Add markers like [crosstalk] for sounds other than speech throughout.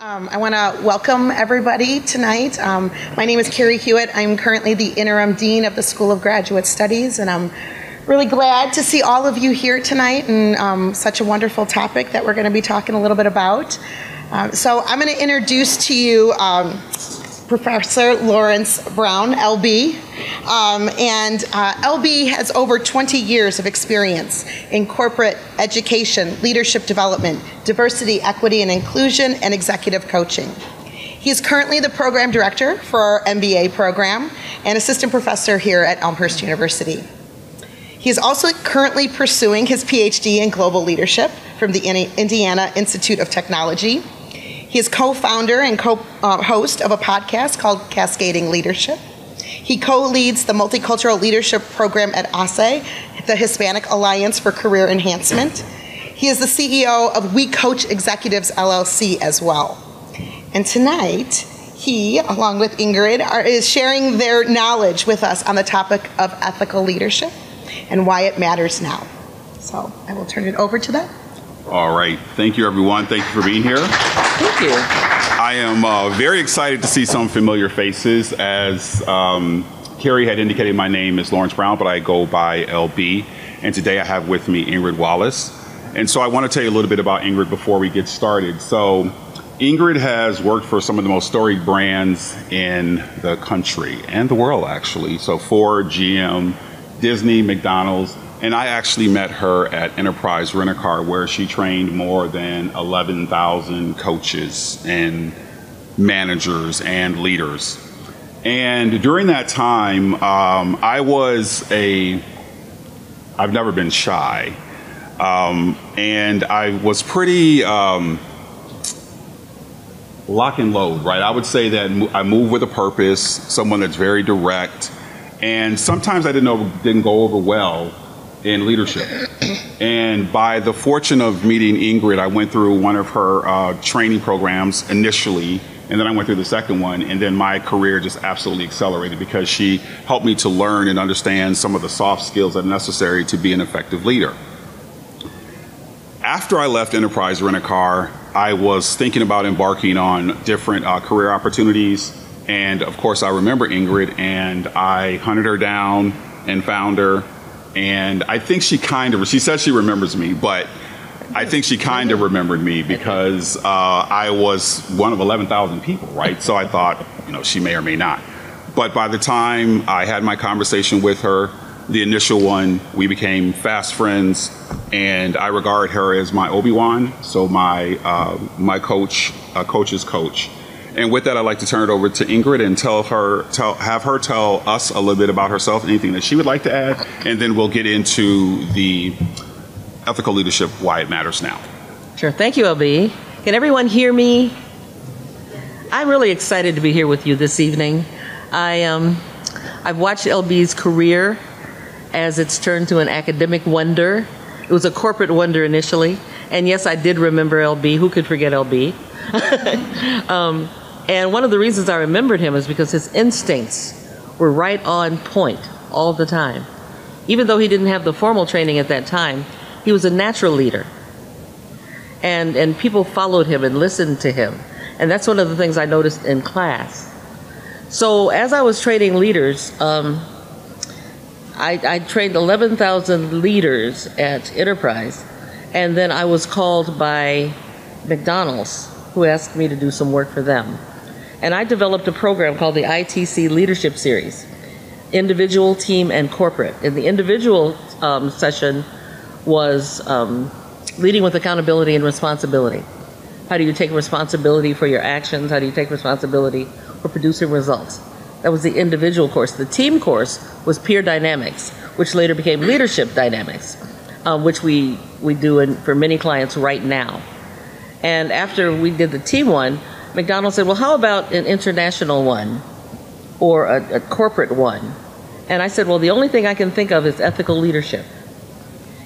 Um, I want to welcome everybody tonight. Um, my name is Carrie Hewitt. I'm currently the interim dean of the School of Graduate Studies, and I'm really glad to see all of you here tonight and um, such a wonderful topic that we're going to be talking a little bit about. Uh, so I'm going to introduce to you um, Professor Lawrence Brown, LB. Um, and uh, LB has over 20 years of experience in corporate education, leadership development, diversity, equity, and inclusion, and executive coaching. He is currently the program director for our MBA program and assistant professor here at Elmhurst University. He is also currently pursuing his PhD in global leadership from the Indiana Institute of Technology he is co founder and co uh, host of a podcast called Cascading Leadership. He co leads the multicultural leadership program at HACE, the Hispanic Alliance for Career Enhancement. He is the CEO of We Coach Executives LLC as well. And tonight, he, along with Ingrid, are, is sharing their knowledge with us on the topic of ethical leadership and why it matters now. So I will turn it over to them. All right. Thank you, everyone. Thank you for being here. Thank you. I am uh, very excited to see some familiar faces. As um, Carrie had indicated, my name is Lawrence Brown, but I go by LB. And today I have with me Ingrid Wallace. And so I want to tell you a little bit about Ingrid before we get started. So, Ingrid has worked for some of the most storied brands in the country and the world, actually. So, Ford, GM, Disney, McDonald's, and I actually met her at Enterprise Rent a Car, where she trained more than 11,000 coaches and managers and leaders. And during that time, um, I was a, I've never been shy. Um, and I was pretty um, lock and load, right? I would say that I move with a purpose, someone that's very direct. And sometimes I didn't know, didn't go over well in leadership. And by the fortune of meeting Ingrid, I went through one of her uh, training programs initially, and then I went through the second one, and then my career just absolutely accelerated because she helped me to learn and understand some of the soft skills that are necessary to be an effective leader. After I left Enterprise Rent a Car, I was thinking about embarking on different uh, career opportunities. And of course, I remember Ingrid, and I hunted her down and found her and I think she kind of she says she remembers me, but I think she kind of remembered me because uh, I was one of 11,000 people, right? So I thought, you know, she may or may not. But by the time I had my conversation with her, the initial one, we became fast friends, and I regard her as my Obi Wan, so my uh, my coach, uh, coach's coach. And with that, I'd like to turn it over to Ingrid and tell her, tell, have her tell us a little bit about herself, anything that she would like to add, and then we'll get into the ethical leadership, why it matters now. Sure. Thank you, LB. Can everyone hear me? I'm really excited to be here with you this evening. I um, I've watched LB's career as it's turned to an academic wonder. It was a corporate wonder initially, and yes, I did remember LB. Who could forget LB? [laughs] um, and one of the reasons I remembered him is because his instincts were right on point all the time. Even though he didn't have the formal training at that time, he was a natural leader. And, and people followed him and listened to him. And that's one of the things I noticed in class. So as I was training leaders, um, I, I trained 11,000 leaders at Enterprise, and then I was called by McDonald's, who asked me to do some work for them. And I developed a program called the ITC Leadership Series individual, team, and corporate. In the individual um, session was um, leading with accountability and responsibility. How do you take responsibility for your actions? How do you take responsibility for producing results? That was the individual course. The team course was peer dynamics, which later became leadership dynamics, uh, which we, we do in, for many clients right now. And after we did the team one, McDonald's said, well, how about an international one or a, a corporate one? And I said, well, the only thing I can think of is ethical leadership.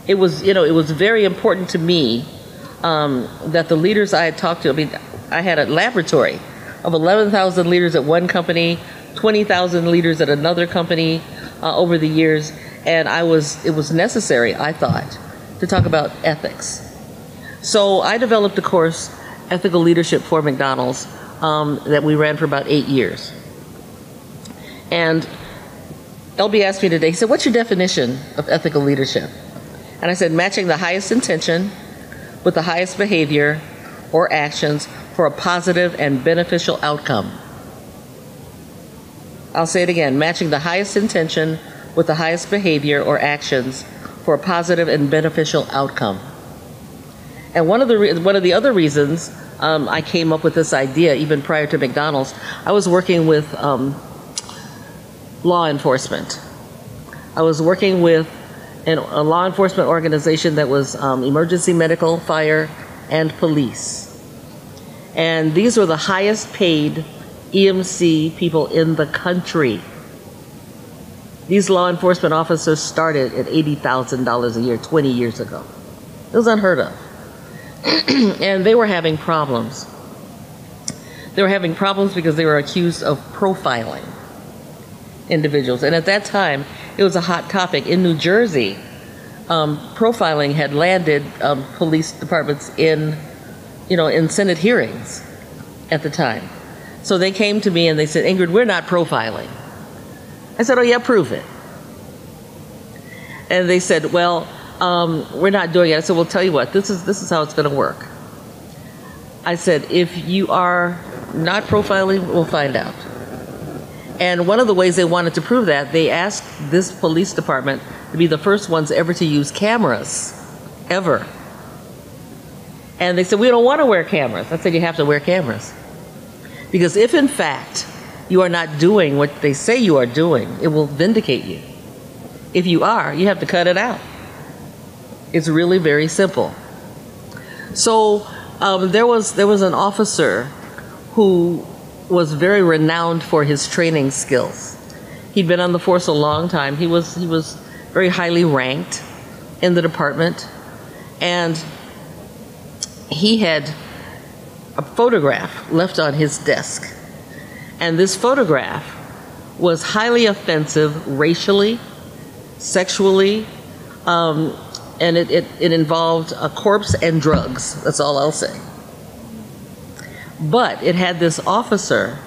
It was, you know, it was very important to me um, that the leaders I had talked to, I mean, I had a laboratory of 11,000 leaders at one company, 20,000 leaders at another company uh, over the years, and I was, it was necessary, I thought, to talk about ethics. So I developed a course ethical leadership for McDonald's um, that we ran for about eight years. And LB asked me today, he said, What's your definition of ethical leadership? And I said, Matching the highest intention with the highest behavior or actions for a positive and beneficial outcome. I'll say it again matching the highest intention with the highest behavior or actions for a positive and beneficial outcome. And one of the re- one of the other reasons um, I came up with this idea, even prior to McDonald's, I was working with um, law enforcement. I was working with an, a law enforcement organization that was um, emergency medical, fire, and police. And these were the highest paid EMC people in the country. These law enforcement officers started at $80,000 a year 20 years ago. It was unheard of. [clears throat] and they were having problems. They were having problems because they were accused of profiling individuals. And at that time, it was a hot topic. In New Jersey, um, profiling had landed um, police departments in, you know, in Senate hearings at the time. So they came to me and they said, Ingrid, we're not profiling. I said, oh yeah, prove it. And they said, well, um, we're not doing it. I said, well, tell you what, this is, this is how it's going to work. I said, if you are not profiling, we'll find out. And one of the ways they wanted to prove that, they asked this police department to be the first ones ever to use cameras, ever. And they said, we don't want to wear cameras. I said, you have to wear cameras. Because if in fact you are not doing what they say you are doing, it will vindicate you. If you are, you have to cut it out. It's really very simple. So um, there was there was an officer who was very renowned for his training skills. He'd been on the force a long time. He was he was very highly ranked in the department, and he had a photograph left on his desk, and this photograph was highly offensive racially, sexually, um, and it, it, it involved a corpse and drugs. That's all I'll say. But it had this officer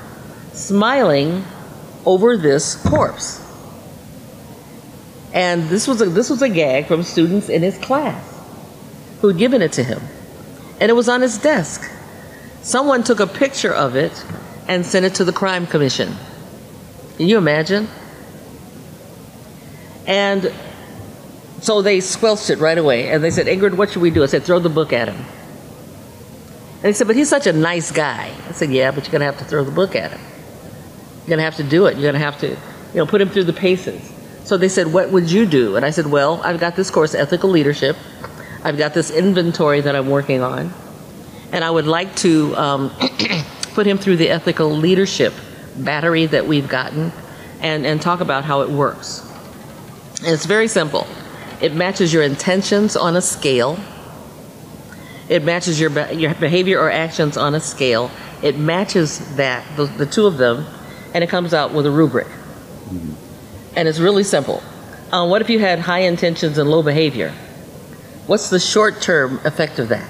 smiling over this corpse. And this was a, this was a gag from students in his class who had given it to him. And it was on his desk. Someone took a picture of it and sent it to the crime commission. Can you imagine? And so they squelched it right away. And they said, Ingrid, what should we do? I said, throw the book at him. And they said, but he's such a nice guy. I said, yeah, but you're going to have to throw the book at him. You're going to have to do it. You're going to have to, you know, put him through the paces. So they said, what would you do? And I said, well, I've got this course, Ethical Leadership. I've got this inventory that I'm working on. And I would like to um, [clears throat] put him through the ethical leadership battery that we've gotten and, and talk about how it works. And it's very simple. It matches your intentions on a scale. It matches your, be- your behavior or actions on a scale. It matches that, the, the two of them, and it comes out with a rubric. And it's really simple. Uh, what if you had high intentions and low behavior? What's the short term effect of that?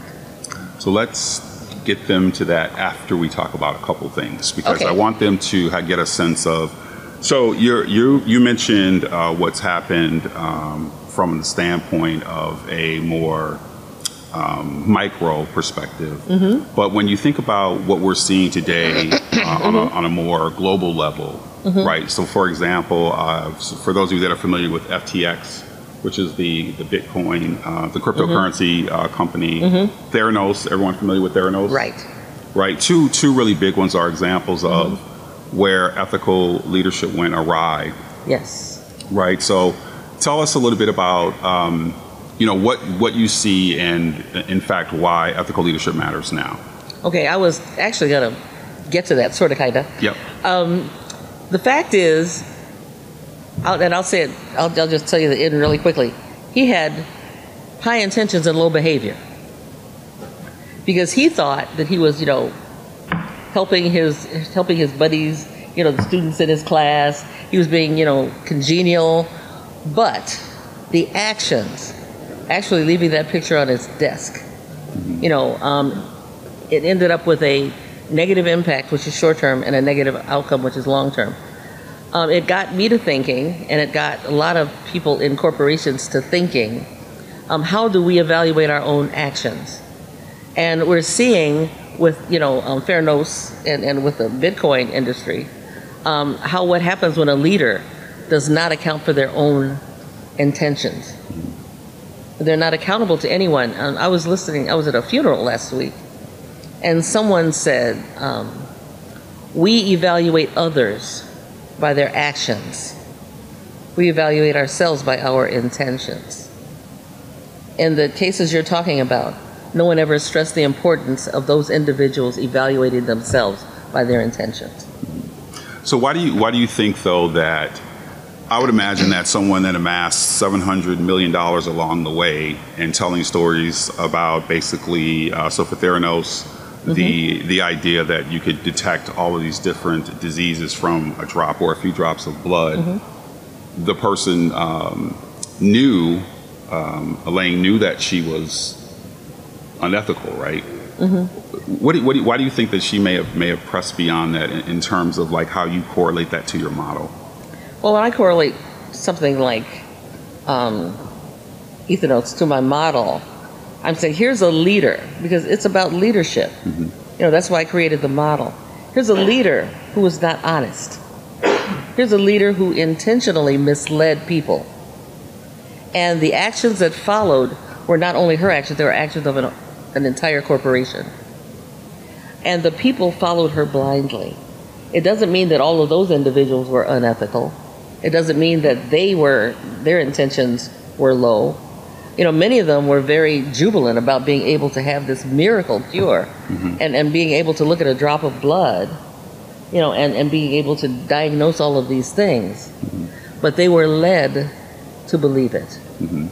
So let's get them to that after we talk about a couple things because Okay. I want them to get a sense of. So you're, you you mentioned uh, what's happened um, from the standpoint of a more um, micro perspective, Mm-hmm. but when you think about what we're seeing today uh, on, a, Mm-hmm. on a more global level, right? So, for example, uh, so for those of you that are familiar with FTX, which is the the Bitcoin, uh, the cryptocurrency uh, company, Theranos. Everyone familiar with Theranos? Mm-hmm. Right. Right. Two two really big ones are examples of where ethical leadership went awry. Yes. Right. So, tell us a little bit about um, you know what what you see and in fact why ethical leadership matters now. Okay, I was actually going to get to that, sort of, kind of. Yep. The fact is, I'll, and I'll say it, I'll, I'll just tell you the end really quickly. He had high intentions and low behavior because he thought that he was, you know, helping his helping his buddies, you know, the students in his class. He was being, you know, congenial, but the actions, actually leaving that picture on his desk, you know, um, it ended up with a negative impact, which is short term, and a negative outcome, which is long term. Um, it got me to thinking, and it got a lot of people in corporations to thinking um, how do we evaluate our own actions? And we're seeing with, you know, um, Theranos and, and with the Bitcoin industry, um, how what happens when a leader does not account for their own intentions. They're not accountable to anyone. Um, I was listening, I was at a funeral last week, and someone said, um, We evaluate others by their actions, we evaluate ourselves by our intentions. In the cases you're talking about, no one ever stressed the importance of those individuals evaluating themselves by their intentions. So why do you why do you think though that I would imagine that someone that amassed seven hundred million dollars along the way and telling stories about basically uh, so for Theranos, mm-hmm. the the idea that you could detect all of these different diseases from a drop or a few drops of blood, mm-hmm. the person um, knew um, Elaine knew that she was unethical, right? Mm-hmm. What, what, why do you think that she may have may have pressed beyond that in, in terms of like how you correlate that to your model? Well, when I correlate something like um, Theranos to my model, I'm saying here's a leader because it's about leadership. Mm-hmm. You know, that's why I created the model. Here's a leader who was not honest. Here's a leader who intentionally misled people. And the actions that followed were not only her actions, they were actions of an, an entire corporation. And the people followed her blindly. It doesn't mean that all of those individuals were unethical. It doesn't mean that they were, their intentions were low. You know, many of them were very jubilant about being able to have this miracle cure mm-hmm. and, and being able to look at a drop of blood, you know, and, and being able to diagnose all of these things. Mm-hmm. But they were led to believe it. Mm-hmm.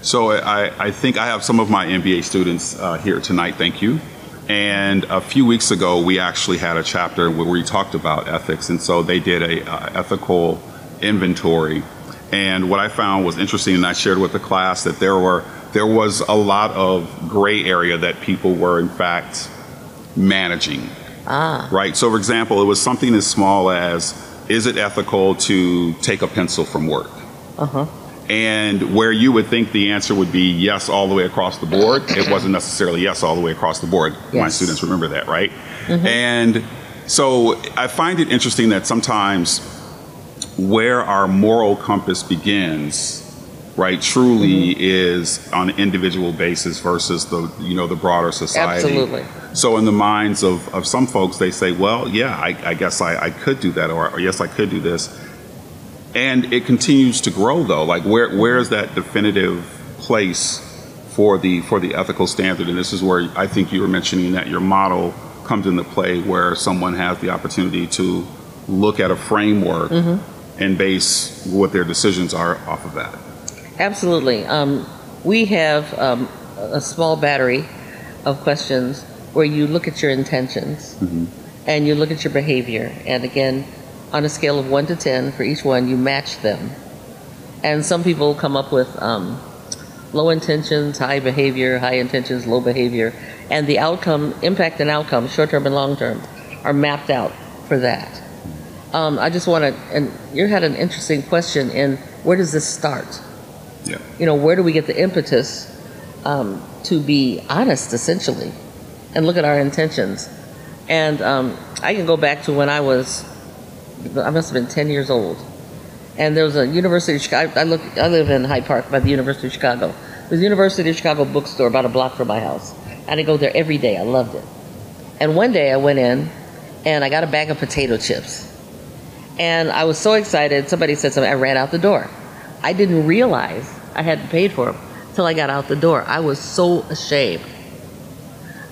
So I, I, think I have some of my MBA students uh, here tonight. Thank you. And a few weeks ago, we actually had a chapter where we talked about ethics, and so they did a uh, ethical inventory. And what I found was interesting, and I shared with the class that there were there was a lot of gray area that people were in fact managing. Ah. Right. So, for example, it was something as small as is it ethical to take a pencil from work? Uh huh. And where you would think the answer would be yes all the way across the board, it wasn't necessarily yes all the way across the board. Yes. My students remember that, right? Mm-hmm. And so I find it interesting that sometimes where our moral compass begins right truly mm-hmm. is on an individual basis versus the you know the broader society. Absolutely. So in the minds of, of some folks they say well yeah i, I guess I, I could do that or, or, yes i could do this. And it continues to grow though. Like where where is that definitive place for the for the ethical standard? And this is where i think you were mentioning that your model comes into play where someone has the opportunity to look at a framework mm-hmm and base what their decisions are off of that. Absolutely. Um, we have um, a small battery of questions where you look at your intentions mm-hmm. and you look at your behavior. And again, on a scale of 1 to 10, for each one, you match them. And some people come up with um, low intentions, high behavior, high intentions, low behavior. And the outcome, impact and outcome, short term and long term, are mapped out for that. Um, I just want to, and you had an interesting question in where does this start? Yeah. You know, where do we get the impetus um, to be honest, essentially, and look at our intentions? And um, I can go back to when I was, I must have been 10 years old. And there was a University of Chicago, I, look, I live in Hyde Park by the University of Chicago. There's a University of Chicago bookstore about a block from my house. And I go there every day. I loved it. And one day I went in and I got a bag of potato chips. And I was so excited. Somebody said something. I ran out the door. I didn't realize I hadn't paid for them until I got out the door. I was so ashamed.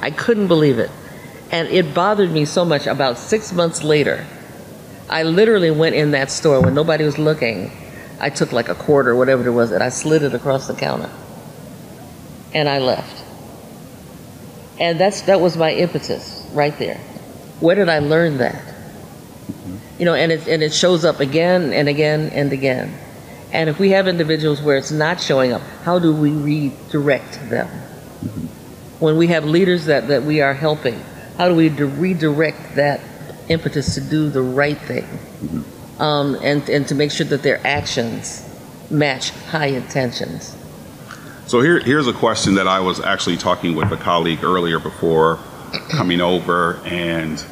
I couldn't believe it. And it bothered me so much. About six months later, I literally went in that store when nobody was looking. I took like a quarter, whatever it was, and I slid it across the counter. And I left. And that's that was my impetus right there. Where did I learn that? You know, and it, and it shows up again and again and again. And if we have individuals where it's not showing up, how do we redirect them? When we have leaders that, that we are helping, how do we di- redirect that impetus to do the right thing? Um, and, and to make sure that their actions match high intentions. So here, here's a question that I was actually talking with a colleague earlier before coming over, and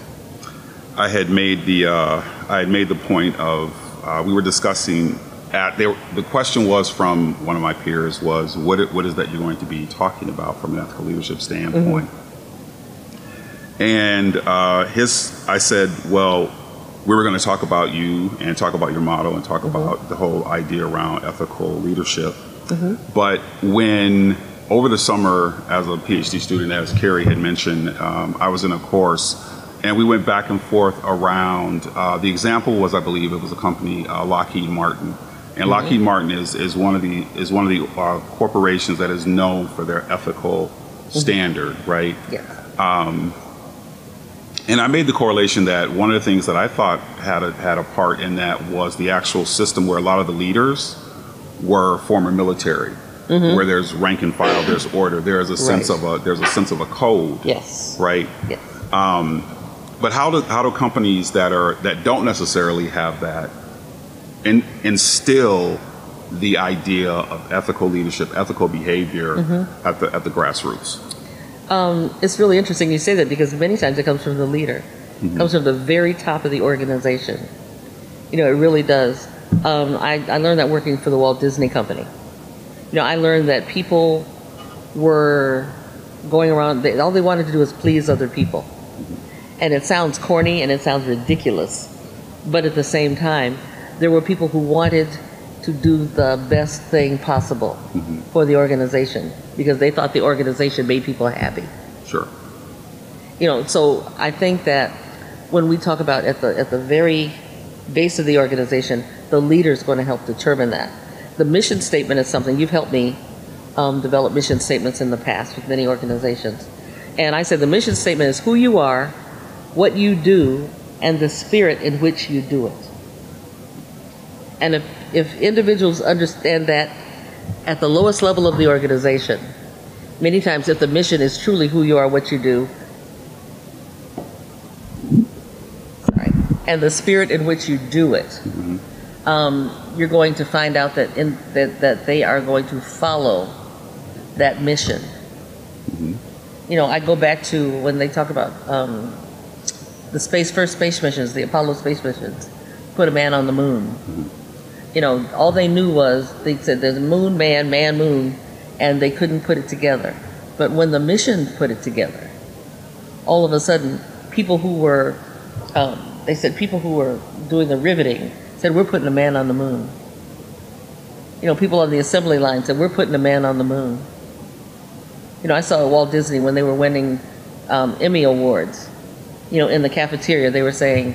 I had made the uh, I had made the point of uh, we were discussing at were- the question was from one of my peers was what it- what is that you're going to be talking about from an ethical leadership standpoint, and uh, his I said well we were going to talk about you and talk about your model and talk about the whole idea around ethical leadership. But when over the summer, as a PhD student, as Carrie had mentioned, um, I was in a course, and we went back and forth around. Uh, the example was, I believe, it was a company, uh, Lockheed Martin, and Lockheed Martin is, is one of the is one of the uh, corporations that is known for their ethical standard, right? Yes. And I made the correlation that one of the things that I thought had a, had a part in that was the actual system where a lot of the leaders were former military, where there's rank and file, there's order, there is a sense Right. of a there's a sense of a code, Yes. right? Yes. But how do how do companies that are that don't necessarily have that in, instill the idea of ethical leadership, ethical behavior at the at the grassroots? Um, it's really interesting you say that because many times it comes from the leader, It comes from the very top of the organization. You know, it really does. Um, I, I learned that working for the Walt Disney Company. You know, I learned that people were going around, they, all they wanted to do was please other people. And it sounds corny and it sounds ridiculous. But at the same time, there were people who wanted to do the best thing possible for the organization because they thought the organization made people happy. Sure. You know, so I think that when we talk about at the at the very base of the organization, the leader is going to help determine that. The mission statement is something you've helped me um, develop mission statements in the past with many organizations, and I said the mission statement is who you are, what you do, and the spirit in which you do it. And if, if individuals understand that at the lowest level of the organization, many times if the mission is truly who you are, what you do, sorry, and the spirit in which you do it, um, you're going to find out that, in, that, that they are going to follow that mission. You know, I go back to when they talk about um, the space first space missions, the Apollo space missions, put a man on the moon. You know, all they knew was they said there's a moon, man, man, moon, and they couldn't put it together. But when the mission put it together, all of a sudden, people who were, um, they said people who were doing the riveting said, we're putting a man on the moon. You know, people on the assembly line said, we're putting a man on the moon. You know, I saw Walt Disney when they were winning um, Emmy Awards, you know, in the cafeteria, they were saying,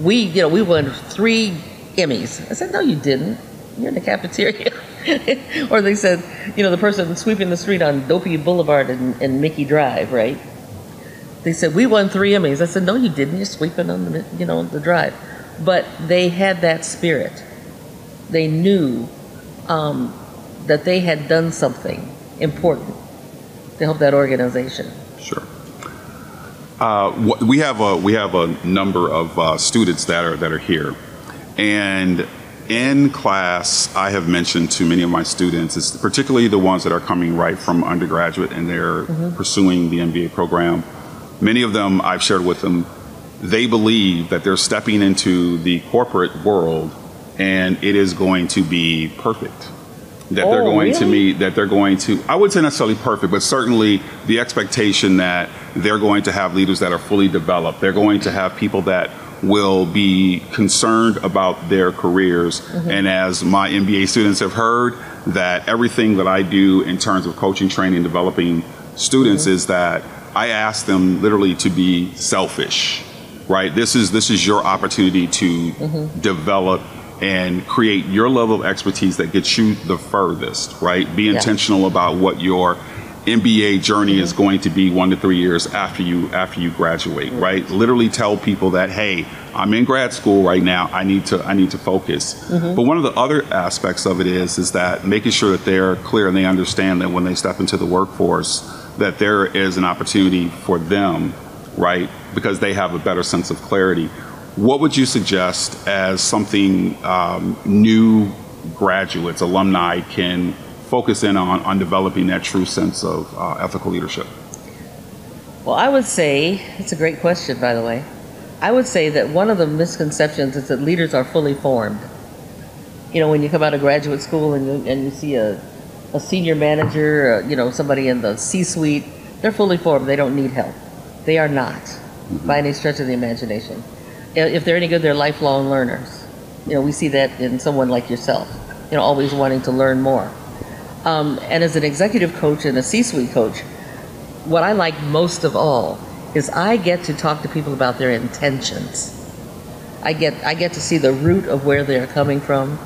we, you know, we won three Emmys. I said, no, you didn't. You're in the cafeteria. [laughs] or they said, you know, the person sweeping the street on Dopey Boulevard and, and Mickey Drive, right? They said, we won three Emmys. I said, no, you didn't. You're sweeping on the, you know, the drive. But they had that spirit. They knew um, that they had done something important to help that organization. Sure. Uh, we have a we have a number of uh, students that are that are here, and in class, I have mentioned to many of my students, it's particularly the ones that are coming right from undergraduate and they're pursuing the MBA program. Many of them, I've shared with them, they believe that they're stepping into the corporate world, and it is going to be perfect that they're Oh, going to meet that they're going to i wouldn't say necessarily perfect but certainly the expectation that they're going to have leaders that are fully developed. They're going to have people that will be concerned about their careers. Mm-hmm. And as my mba students have heard that everything that i do in terms of coaching training developing students mm-hmm. is that i ask them literally to be selfish right? This is this is your opportunity to mm-hmm. develop and create your level of expertise that gets you the furthest, right? Be Yeah. intentional about what your MBA journey is going to be one to three years after you after you graduate, right? Literally tell people that, hey, I'm in grad school right now. I need to I need to focus. Mm-hmm. But one of the other aspects of it is is that making sure that they're clear and they understand that when they step into the workforce, that there is an opportunity for them, right? Because they have a better sense of clarity. What would you suggest as something um, new graduates, alumni can focus in on, on developing that true sense of uh, ethical leadership? Well, I would say, it's a great question, by the way. I would say that one of the misconceptions is that leaders are fully formed. You know, when you come out of graduate school and you, and you see a, a senior manager, uh, you know, somebody in the C suite, they're fully formed. They don't need help. They are not, by any stretch of the imagination. If they're any good, they're lifelong learners. You know, we see that in someone like yourself, you know, always wanting to learn more. Um, and as an executive coach and a C suite coach, what I like most of all is I get to talk to people about their intentions. I get I get to see the root of where they're coming from.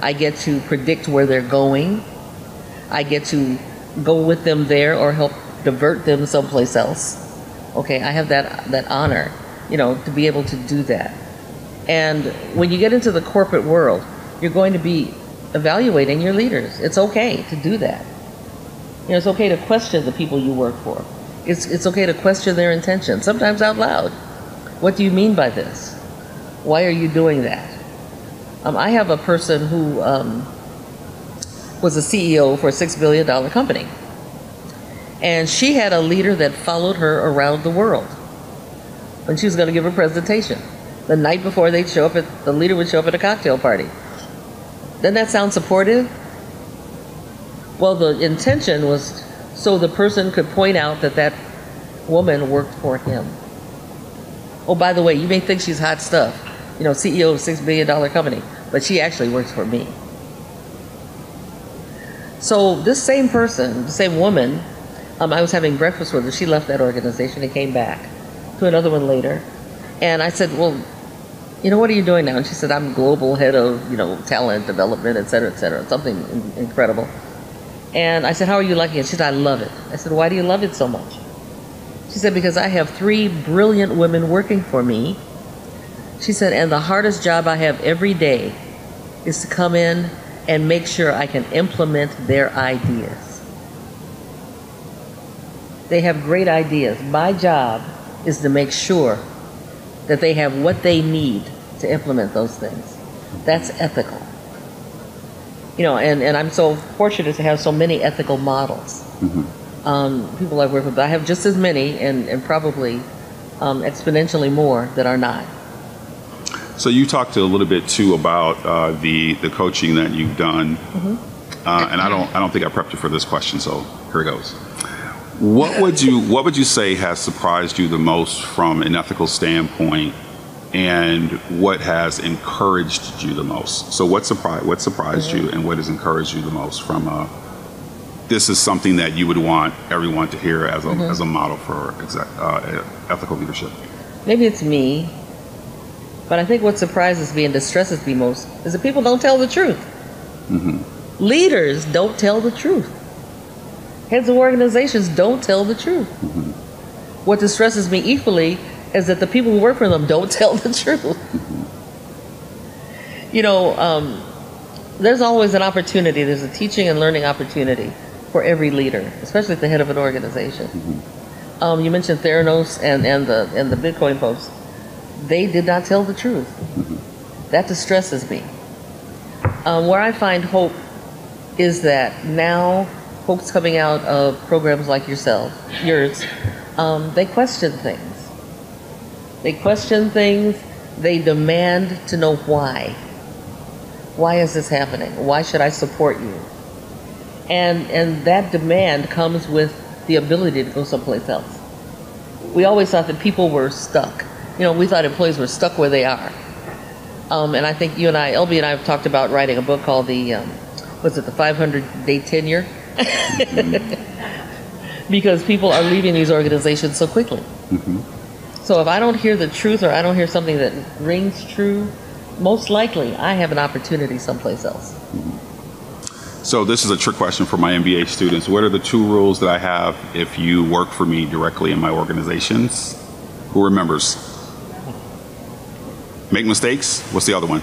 I get to predict where they're going. I get to go with them there or help divert them someplace else. Okay, I have that that honor, you know, to be able to do that. And when you get into the corporate world, you're going to be evaluating your leaders. It's okay to do that. You know, it's okay to question the people you work for. It's, it's okay to question their intentions, sometimes out loud. What do you mean by this? Why are you doing that? Um, I have a person who um, was a CEO for a $6 billion company. And she had a leader that followed her around the world when she was going to give a presentation. The night before they'd show up at, the leader would show up at a cocktail party. Doesn't that sound supportive? Well, the intention was so the person could point out that that woman worked for him. Oh, by the way, you may think she's hot stuff, you know, CEO of a six billion dollar company, but she actually works for me. So this same person, the same woman, um, I was having breakfast with her. She left that organization and came back to another one later, and I said, "Well, you know, what are you doing now?" And she said, "I'm global head of you know talent development, et cetera, et cetera, something in- incredible." And I said, How are you liking it? She said, I love it. I said, Why do you love it so much? She said, Because I have three brilliant women working for me. She said, And the hardest job I have every day is to come in and make sure I can implement their ideas. They have great ideas. My job is to make sure that they have what they need to implement those things. That's ethical you know, and, and I'm so fortunate to have so many ethical models. Um, people I work with, I have just as many and, and probably um, exponentially more that are not. So you talked a little bit too about uh, the the coaching that you've done, uh, and I don't I don't think I prepped you for this question, so here it goes. What would you What would you say has surprised you the most from an ethical standpoint, and what has encouraged you the most? So what surprised What surprised you, and what has encouraged you the most from uh, this is something that you would want everyone to hear as a as a model for exec, uh, ethical leadership. Maybe it's me, but I think what surprises me and distresses me most is that people don't tell the truth. Leaders don't tell the truth. Heads of organizations don't tell the truth. What distresses me equally is that the people who work for them don't [laughs] tell the truth. you know, um, there's always an opportunity, there's a teaching and learning opportunity for every leader, especially at the head of an organization. Um, you mentioned Theranos and, and, the, and the Bitcoin folks. They did not tell the truth. That distresses me. Um, where I find hope is that now folks coming out of programs like yourself, yours, um, they question things. They question things. They demand to know why. Why is this happening? Why should I support you? And and that demand comes with the ability to go someplace else. We always thought that people were stuck. You know, we thought employees were stuck where they are. Um, and I think you and I, LB and I, have talked about writing a book called the, um, what's it, the 500 Day Tenure? [laughs] because people are leaving these organizations so quickly. Mm-hmm. So if I don't hear the truth or I don't hear something that rings true, most likely I have an opportunity someplace else. Mm-hmm. So this is a trick question for my MBA students. What are the two rules that I have if you work for me directly in my organizations? Who remembers? Make mistakes. What's the other one?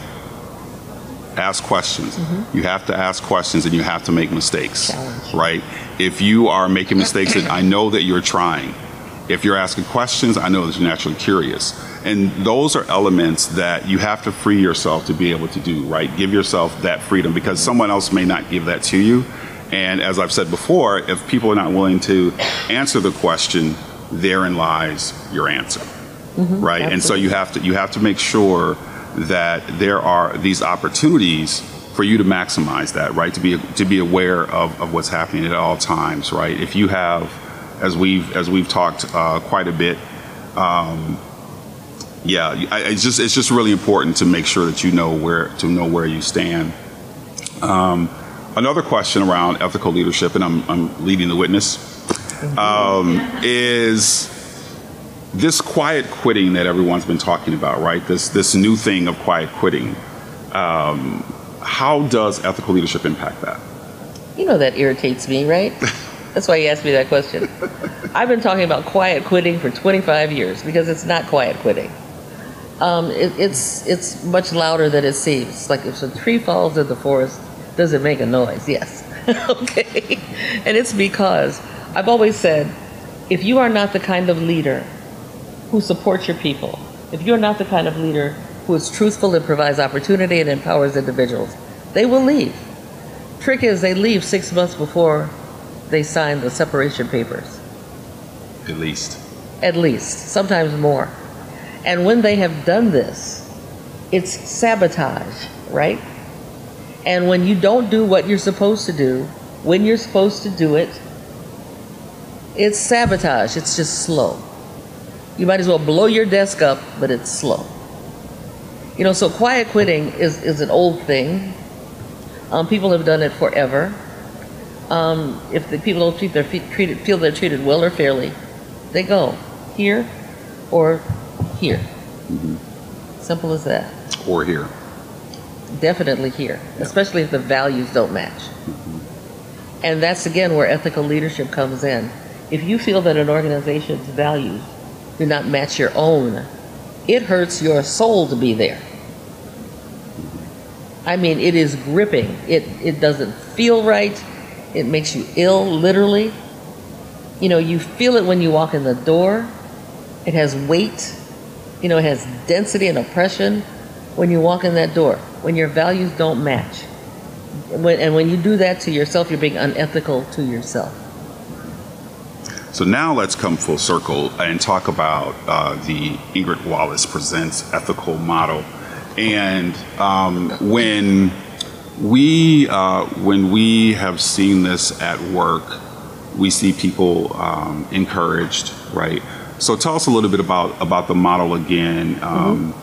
Ask questions. Mm-hmm. You have to ask questions and you have to make mistakes, Challenge. right? If you are making mistakes, and I know that you're trying. If you're asking questions, I know that you're naturally curious. And those are elements that you have to free yourself to be able to do, right? Give yourself that freedom because someone else may not give that to you. And as I've said before, if people are not willing to answer the question, therein lies your answer. Mm-hmm. right? And so you have to you have to make sure that there are these opportunities for you to maximize that, right? To be to be aware of, of what's happening at all times, right? If you have, as we've as we've talked uh, quite a bit, um, yeah, I, it's just it's just really important to make sure that you know where to know where you stand. Um, another question around ethical leadership, and I'm I'm leading the witness, um, is this quiet quitting that everyone's been talking about, right? This this new thing of quiet quitting. Um, how does ethical leadership impact that? You know that irritates me, right? [laughs] That's why you asked me that question. I've been talking about quiet quitting for 25 years because it's not quiet quitting. Um, it, it's it's much louder than it seems. Like if a tree falls in the forest, does it make a noise? Yes. [laughs] okay. And it's because I've always said, if you are not the kind of leader who supports your people, if you're not the kind of leader who is truthful and provides opportunity and empowers individuals, they will leave. Trick is they leave six months before they sign the separation papers, At least. at least, sometimes more. And when they have done this, it's sabotage, right? And when you don't do what you're supposed to do, when you're supposed to do it, it's sabotage. It's just slow. You might as well blow your desk up, but it's slow. You know, so quiet quitting is, is an old thing. Um, people have done it forever. Um, if the people don't treat their feet, treated, feel they're treated well or fairly, they go here or here. Simple as that. Or here. Definitely here, especially if the values don't match. And that's again where ethical leadership comes in. If you feel that an organization's values do not match your own, it hurts your soul to be there. I mean, it is gripping. It, it doesn't feel right. It makes you ill, literally. You know, you feel it when you walk in the door. It has weight. You know, it has density and oppression when you walk in that door, when your values don't match. When, and when you do that to yourself, you're being unethical to yourself. So now let's come full circle and talk about uh, the Ingrid Wallace Presents ethical model. And um, when we uh, when we have seen this at work, we see people um, encouraged, right? So tell us a little bit about about the model again, um,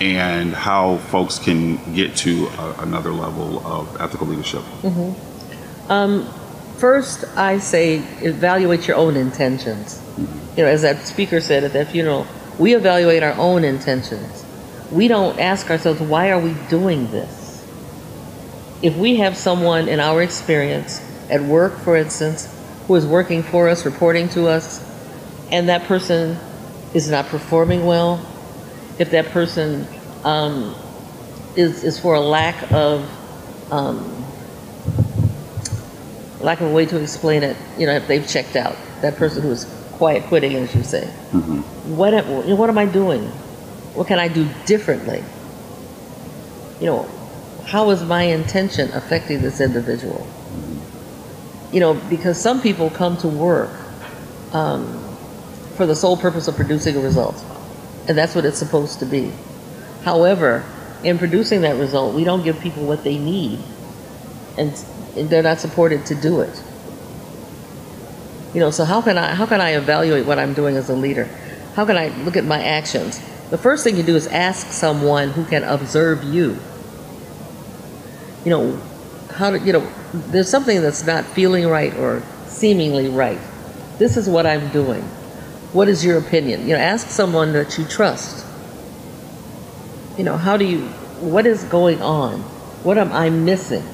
and how folks can get to a, another level of ethical leadership. First, I say evaluate your own intentions. You know, as that speaker said at that funeral, we evaluate our own intentions. We don't ask ourselves, why are we doing this? If we have someone in our experience, at work, for instance, who is working for us, reporting to us, and that person is not performing well, if that person um, is, is for a lack of um, lack of a way to explain it, you know, if they've checked out, that person who is quiet quitting, as you say. What, am- you know, what am I doing? What can I do differently? You know, how is my intention affecting this individual? You know, because some people come to work um, for the sole purpose of producing a result, and that's what it's supposed to be. However, in producing that result, we don't give people what they need, and they're not supported to do it. You know, so how can I how can I evaluate what I'm doing as a leader? How can I look at my actions? The first thing you do is ask someone who can observe you. You know, how do you know there's something that's not feeling right or seemingly right. This is what I'm doing. What is your opinion? You know, ask someone that you trust. You know, how do you what is going on? What am I missing?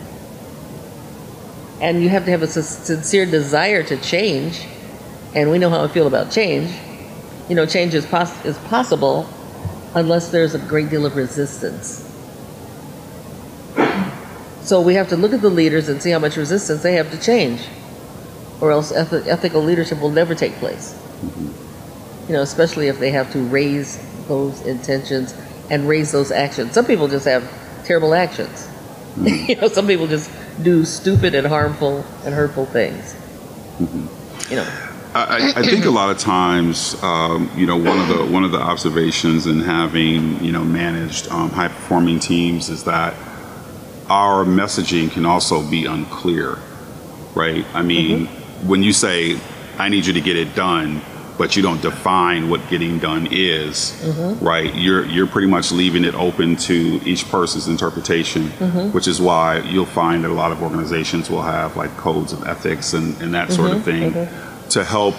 And you have to have a sincere desire to change. And we know how I feel about change. You know, change is, pos- is possible unless there's a great deal of resistance. So we have to look at the leaders and see how much resistance they have to change, or else eth- ethical leadership will never take place. Mm-hmm. You know, especially if they have to raise those intentions and raise those actions. Some people just have terrible actions. [laughs] you know, some people just do stupid and harmful and hurtful things. You know, I, I- I think a lot of times, um, you know, one of the one of the observations in having you know managed um, high performing teams is that our messaging can also be unclear, right? I mean, when you say, "I need you to get it done," but you don't define what getting done is, mm-hmm. right? You're you're pretty much leaving it open to each person's interpretation, mm-hmm. which is why you'll find that a lot of organizations will have like codes of ethics and, and that sort of mm-hmm. thing to help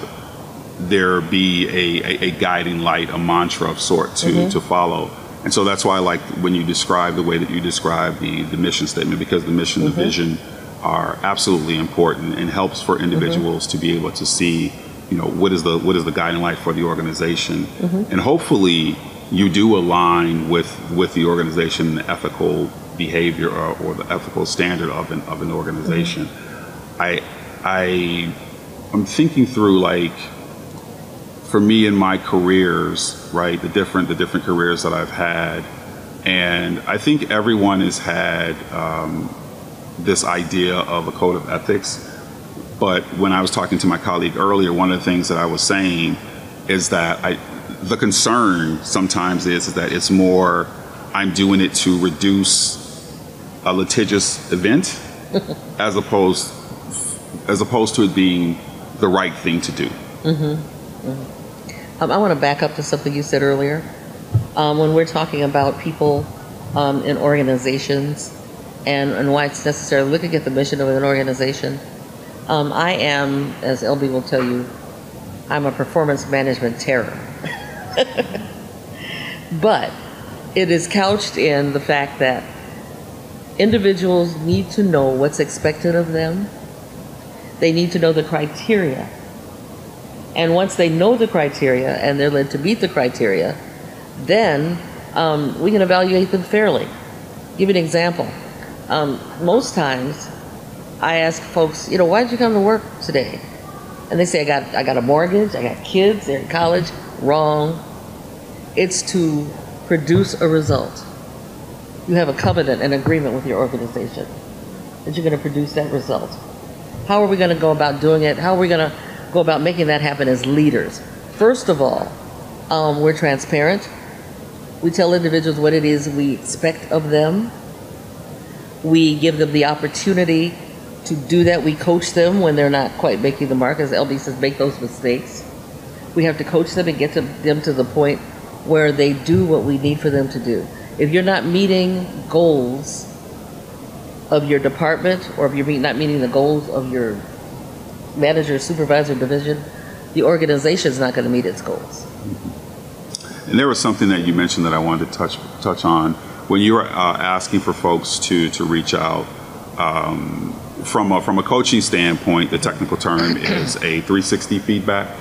there be a, a, a guiding light, a mantra of sort to, to follow. And so that's why I like when you describe the way that you describe the, the mission statement, because the mission, the vision are absolutely important and helps for individuals to be able to see, you know, what is the what is the guiding light for the organization. And hopefully you do align with with the organization, the ethical behavior or, or the ethical standard of an of an organization. I I I'm thinking through like for me in my careers, right, the different the different careers that I've had, and I think everyone has had um, this idea of a code of ethics. But when I was talking to my colleague earlier, one of the things that I was saying is that I, the concern sometimes is, is that it's more I'm doing it to reduce a litigious event [laughs] as opposed as opposed to it being the right thing to do. um, I want to back up to something you said earlier. Um, when we're talking about people um, in organizations and, and why it's necessary looking at the mission of an organization, um, I am, as LB will tell you, I'm a performance management terror. [laughs] but it is couched in the fact that individuals need to know what's expected of them. They need to know the criteria. And once they know the criteria and they're led to meet the criteria, then um, we can evaluate them fairly. Give you an example. Um, most times, I ask folks, you know, why did you come to work today? And they say, I got, I got a mortgage, I got kids, they're in college. Wrong. It's to produce a result. You have a covenant, an agreement with your organization that you're going to produce that result. How are we going to go about doing it? How are we going to go about making that happen as leaders? First of all, um, we're transparent. We tell individuals what it is we expect of them. We give them the opportunity to do that. We coach them when they're not quite making the mark, as LB says, make those mistakes. We have to coach them and get to them to the point where they do what we need for them to do. If you're not meeting goals of your department, or if you're not meeting the goals of your manager, supervisor, division, the organization is not going to meet its goals. And there was something that you mentioned that I wanted to touch touch on when you were uh, asking for folks to to reach out. Um, from a, from a coaching standpoint, the technical term [clears throat] is a 360 feedback,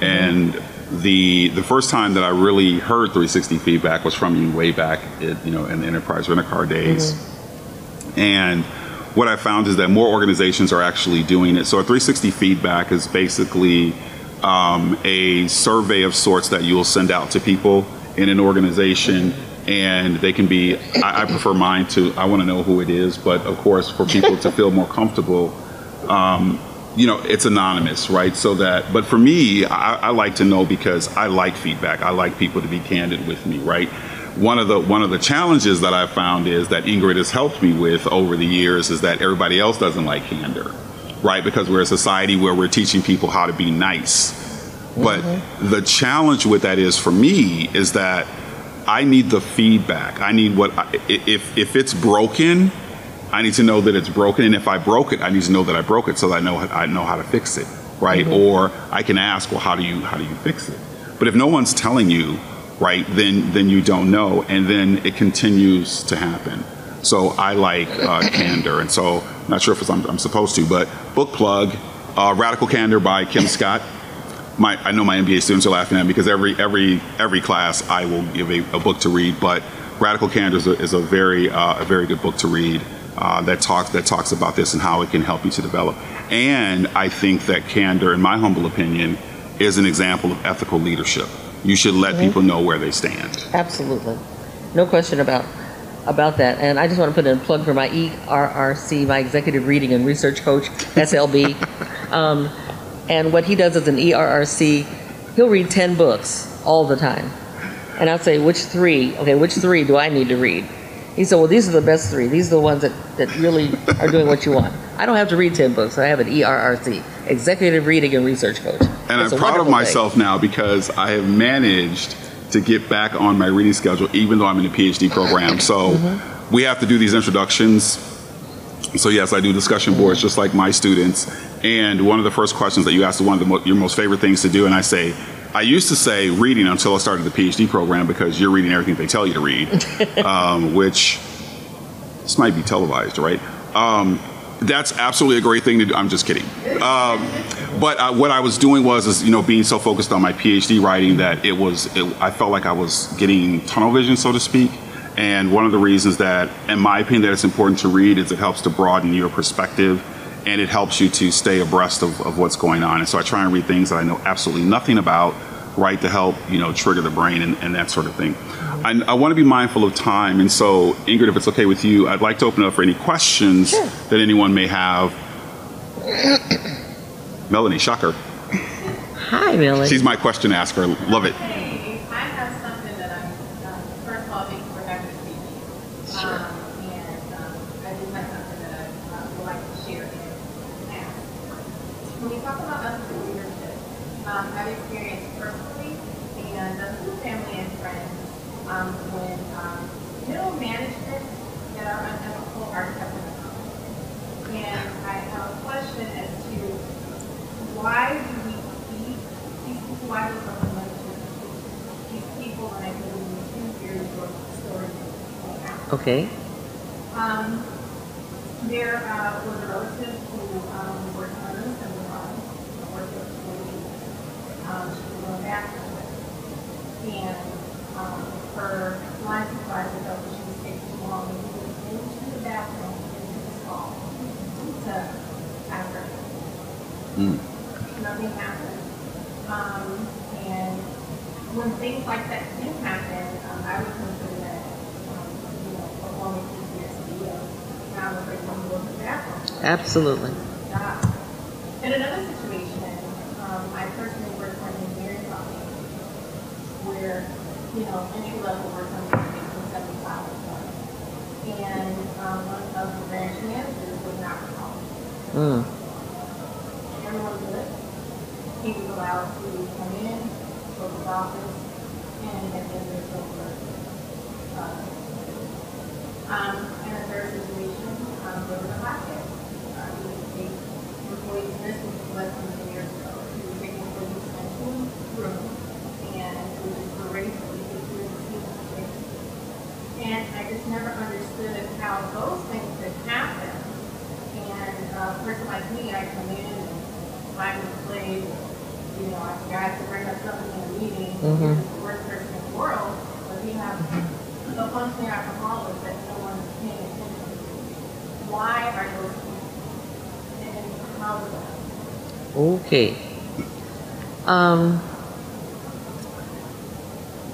and the the first time that I really heard 360 feedback was from you way back, at, you know, in the enterprise rent a car days. And what I found is that more organizations are actually doing it. So a 360 feedback is basically um, a survey of sorts that you will send out to people in an organization. And they can be, I, I prefer mine to, I want to know who it is, but of course, for people to feel more comfortable, um, you know, it's anonymous, right? So that, but for me, I, I like to know because I like feedback. I like people to be candid with me, right? One of the one of the challenges that I found is that Ingrid has helped me with over the years is that everybody else doesn't like candor, right? Because we're a society where we're teaching people how to be nice. But the challenge with that is for me is that I need the feedback. I need what I, if if it's broken, I need to know that it's broken, and if I broke it, I need to know that I broke it so that I know I know how to fix it, right? Or I can ask, well, how do you how do you fix it? But if no one's telling you, right, then then you don't know, and then it continues to happen. So I like uh, candor, and so not sure if I'm, I'm supposed to, but book plug, uh, Radical Candor by Kim [laughs] Scott. My, I know my MBA students are laughing at me because every every every class I will give a, a book to read, but Radical Candor is a, is a very uh, a very good book to read uh, that talks that talks about this and how it can help you to develop. And I think that candor, in my humble opinion, is an example of ethical leadership. You should let Mm-hmm. people know where they stand. Absolutely. No question about about that. And I just want to put in a plug for my ERRC, my Executive Reading and Research Coach, SLB. [laughs] um, and what he does as an ERRC, he'll read 10 books all the time. And I'll say, which three? Okay, which three do I need to read? He said, well, these are the best three. These are the ones that, that really are doing what you want. I don't have to read 10 books. I have an ERRC, Executive Reading and Research Coach. And I'm proud of wonderful thing. myself now because I have managed to get back on my reading schedule, even though I'm in a PhD program. So Mm-hmm. we have to do these introductions. So yes, I do discussion boards just like my students. And one of the first questions that you ask is one of the mo- your most favorite things to do, and I say, I used to say reading until I started the PhD program because you're reading everything they tell you to read, [laughs] um, which this might be televised, right? Um, that's absolutely a great thing to do. I'm just kidding. Um, but uh, what I was doing was, is you know, being so focused on my PhD writing that it was, it, I felt like I was getting tunnel vision, so to speak. And one of the reasons that, in my opinion, that it's important to read is it helps to broaden your perspective, and it helps you to stay abreast of, of what's going on. And so I try and read things that I know absolutely nothing about, right, to help you know trigger the brain and, and that sort of thing. I, I want to be mindful of time, and so Ingrid, if it's okay with you, I'd like to open it up for any questions that anyone may have. Melanie Shucker, Hi, Melanie. she's my question asker. Love it. Hey, I have something that I'm, um, first of all, thank you for having me speak. Sure. Um, and, um, I do have something that I, uh, would like to share and ask. When we talk about ethical leadership, um, I've experienced personally and uh, through family and friends, um, when, um, middle management that are unethical are kept in the company. And I have a question as to why do we keep these people, why do someone like to keep these people, and I believe in two very short stories. okay. Um, there, uh, was a relative who, um, worked on an assembly line, worked at the um, she was going back And, um, her line supervisor felt that she was taking too long, and he was into the bathroom, into the stall, to have her nothing happened. Um, and when things like that do happen, um, I would consider that, um, you know, performing PTSD of not afraid to go to the bathroom. Absolutely. job. In another situation, um, I personally worked for an engineering company where, you know, entry level work on making seventy-five dollars. And, um, one of the branch managers was not recalled Mm. everyone good. He was allowed to come in, go to his office, and get the end over. Uh, um, in a third situation, um, there was a hot test. Uh, he was taking employees, this was less than ten years ago. He was taking employees into a room, and it was just already for you to do the And I just never understood how those things could happen. And uh, a person like me, I come in and find a slave, you know, I forgot to bring up something in a meeting, Mhm. you're the worst person in the world, but we have a functioning alcoholic that no one is paying attention to. Why are those people? And how is that? Okay. Um,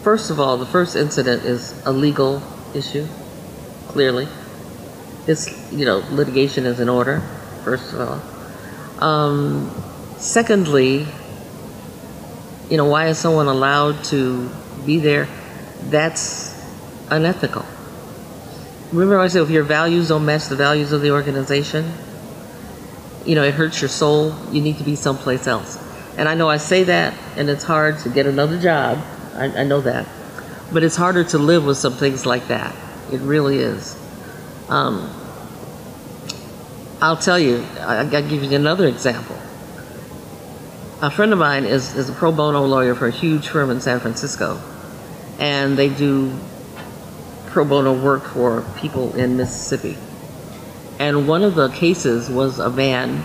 first of all, the first incident is a legal issue, clearly. It's, you know, litigation is in order, first of all. Um, secondly, you know, why is someone allowed to be there? That's unethical. Remember, I said if your values don't match the values of the organization, you know, it hurts your soul. You need to be someplace else. And I know I say that, and it's hard to get another job. I, I know that. But it's harder to live with some things like that. It really is. Um, I'll tell you, I, I'll give you another example. A friend of mine is, is a pro bono lawyer for a huge firm in San Francisco, and they do pro bono work for people in Mississippi. And one of the cases was a man,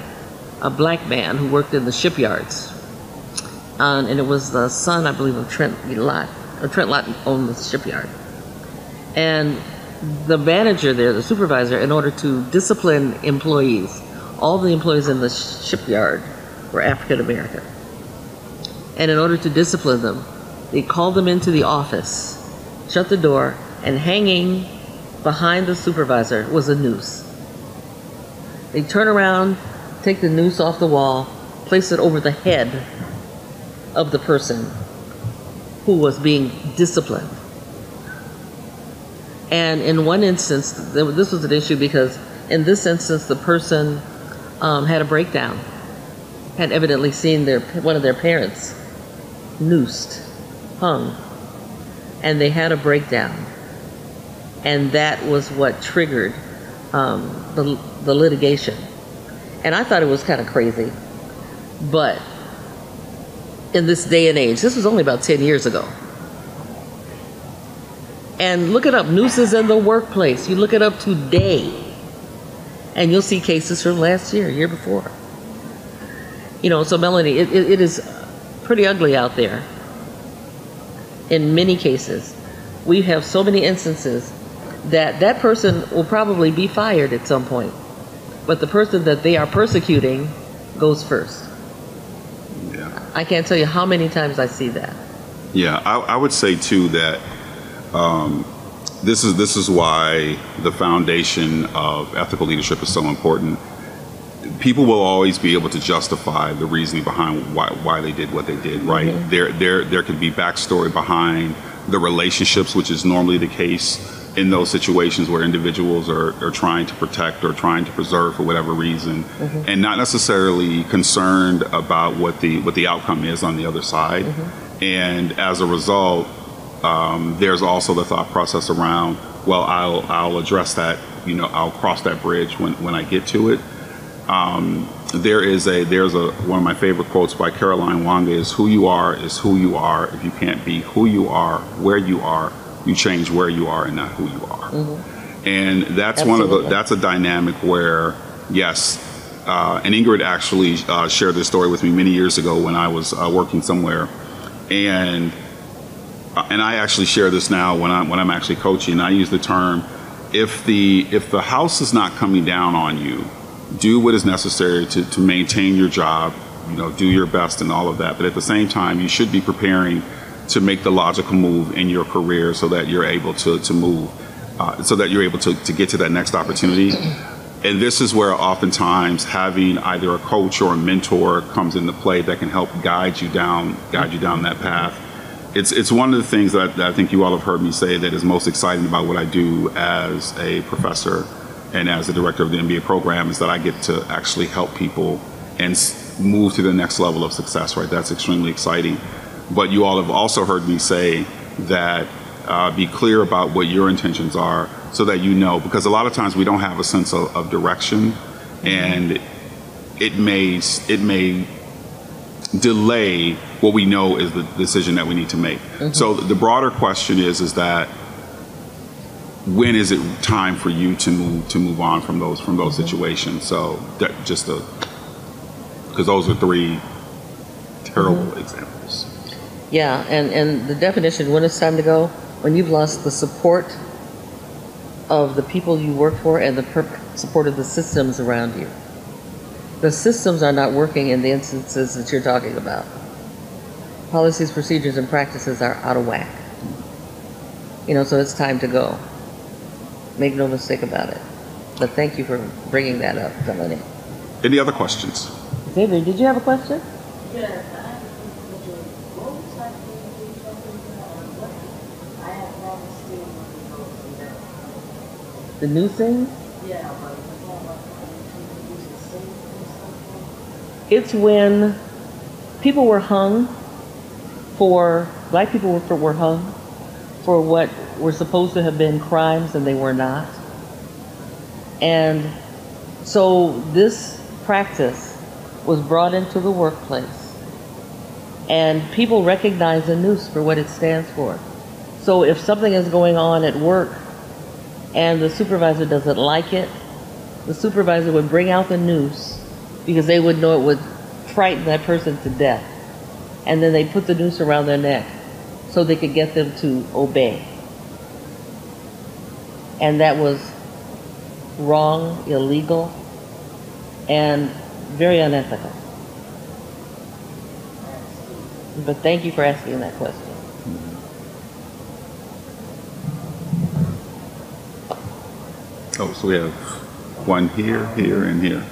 a black man who worked in the shipyards. Um, and it was the son, I believe, of Trent Lott. Or Trent Lott owned the shipyard. And the manager there, the supervisor, in order to discipline employees, all the employees in the shipyard were African American. And in order to discipline them, they called them into the office, shut the door, and hanging behind the supervisor was a noose. They turn around, take the noose off the wall, place it over the head of the person who was being disciplined. And in one instance, this was an issue because in this instance, the person um, had a breakdown, had evidently seen their one of their parents noosed, hung, and they had a breakdown, and that was what triggered um, the the litigation. And I thought it was kind of crazy, but in this day and age, this was only about ten years ago. And look it up, nooses in the workplace. You look it up today and you'll see cases from last year, year before. You know, so Melanie, it, it, it is pretty ugly out there. In many cases, we have so many instances that that person will probably be fired at some point, but the person that they are persecuting goes first. Yeah. I can't tell you how many times I see that. Yeah, I, I would say too that um, this is this is why the foundation of ethical leadership is so important. People will always be able to justify the reasoning behind why, why they did what they did. Right Mhm. there, there there could be backstory behind the relationships, which is normally the case in those situations where individuals are, are trying to protect or trying to preserve for whatever reason, and not necessarily concerned about what the what the outcome is on the other side. And as a result, um, there's also the thought process around, well, I'll I'll address that, you know, I'll cross that bridge when, when I get to it. Um, there is a there's a one of my favorite quotes by Caroline Wanga is who you are is who you are. If you can't be who you are, where you are, you change where you are and not who you are. And that's one of the that's a dynamic where yes, uh, and Ingrid actually uh, shared this story with me many years ago when I was uh, working somewhere, and uh, and I actually share this now when I'm when I'm actually coaching. I use the term if the if the house is not coming down on you, do what is necessary to, to maintain your job. You know, do your best and all of that. But at the same time, you should be preparing to make the logical move in your career so that you're able to to move, uh, so that you're able to to get to that next opportunity. And this is where oftentimes having either a coach or a mentor comes into play that can help guide you down guide you down that path it's it's one of the things that, that I think you all have heard me say that is most exciting about what I do as a professor and as the director of the MBA program is that I get to actually help people and move to the next level of success. Right, that's extremely exciting. But you all have also heard me say that uh, be clear about what your intentions are so that you know because a lot of times we don't have a sense of, of direction and it may it may delay what we know is the decision that we need to make. Mm-hmm. So the broader question is is that when is it time for you to move to move on from those from those mm-hmm. situations? So that just a because those are three terrible mm-hmm. examples. Yeah, and, and the definition, when it's time to go, when you've lost the support of the people you work for and the per- support of the systems around you. The systems are not working in the instances that you're talking about. Policies, procedures, and practices are out of whack. You know, so it's time to go. Make no mistake about it. But thank you for bringing that up, Melanie. Any other questions? David, did you have a question? Yes, I have a question. What was that thing you were talking about? What- I have never seen one of those. The new thing? Yeah. It's when people were hung for, black people were, were hung for what were supposed to have been crimes and they were not. And so this practice was brought into the workplace. And people recognize the noose for what it stands for. So if something is going on at work and the supervisor doesn't like it, the supervisor would bring out the noose because they would know it would frighten that person to death. And then they put the noose around their neck so they could get them to obey. And that was wrong, illegal, and very unethical. But thank you for asking that question. So we have one here, here, and here.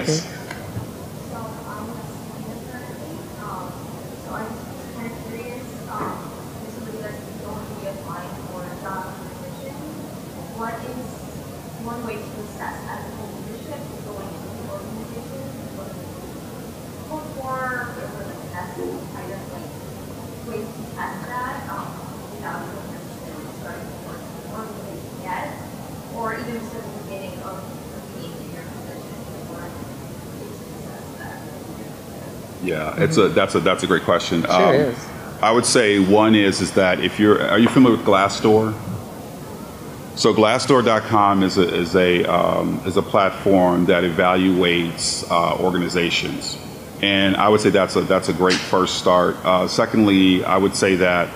Look for, or what are the test, I guess, like, ways to set up a condition for one of the. For work for the test that, um, without really necessarily starting to work what they can get, or even just at the beginning of, of being in your position, what ways to assess that? Yeah, it's a that's a that's a great question. Um, Sure is. I would say one is is that if you're are you familiar with Glassdoor? So Glassdoor.com is a is a um, is a platform that evaluates uh, organizations, and I would say that's a that's a great first start. Uh, secondly, I would say that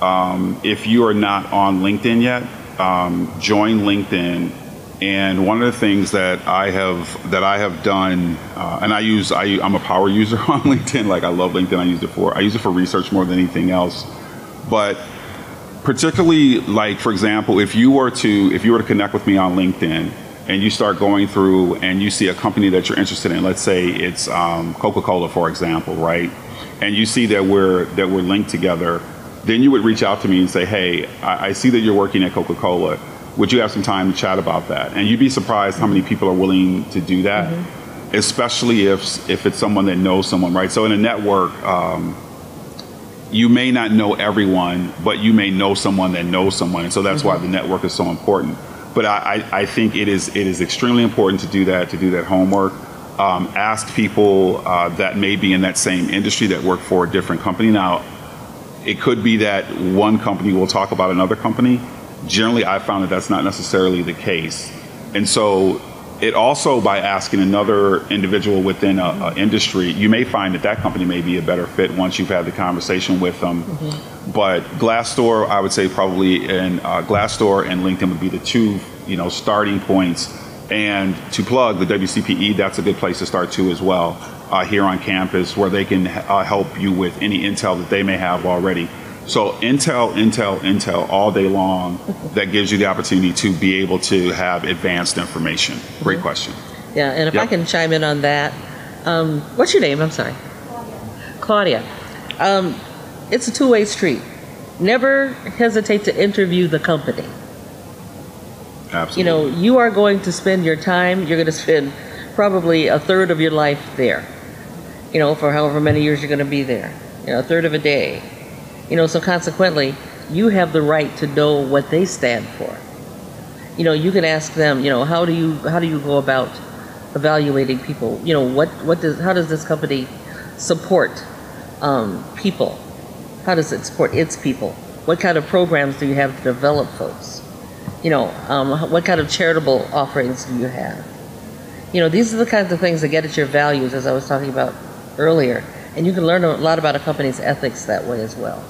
um, if you are not on LinkedIn yet, um, join LinkedIn. And one of the things that I have that I have done, uh, and I use I, I'm a power user [laughs] on LinkedIn. Like I love LinkedIn. I use it for I use it for research more than anything else. But particularly like for example, if you were to if you were to connect with me on LinkedIn and you start going through and you see a company that you're interested in, let's say it's um, Coca-Cola, for example, right? And you see that we're that we're linked together, then you would reach out to me and say, "Hey, I, I see that you're working at Coca-Cola. Would you have some time to chat about that?" And you'd be surprised how many people are willing to do that, especially if if it's someone that knows someone, right? So in a network. Um, you may not know everyone, but you may know someone that knows someone, and so that's why the network is so important. But I, I, I think it is it is extremely important to do that to do that homework. Um, ask people uh, that may be in that same industry that work for a different company. Now, it could be that one company will talk about another company. Generally, I found that that's not necessarily the case, and so it also by asking another individual within a, a industry, you may find that that company may be a better fit once you've had the conversation with them. But Glassdoor, I would say probably, and uh, Glassdoor and LinkedIn would be the two, you know, starting points And to plug the WCPE, that's a good place to start too as well uh, here on campus, where they can uh, help you with any intel that they may have already. So intel, intel, intel all day long. That gives you the opportunity to be able to have advanced information. Great question. Yeah, and if I can chime in on that, um, what's your name? I'm sorry. Claudia. Um, it's a two way street. Never hesitate to interview the company. Absolutely. You know, you are going to spend your time, you're going to spend probably a third of your life there, you know, for however many years you're going to be there, you know, a third of a day. You know, so consequently, you have the right to know what they stand for. You know, you can ask them, you know, how do you how do you go about evaluating people? You know, what what does how does this company support um, people? How does it support its people? What kind of programs do you have to develop folks? You know, um, what kind of charitable offerings do you have? You know, these are the kinds of things that get at your values, as I was talking about earlier. And you can learn a lot about a company's ethics that way as well.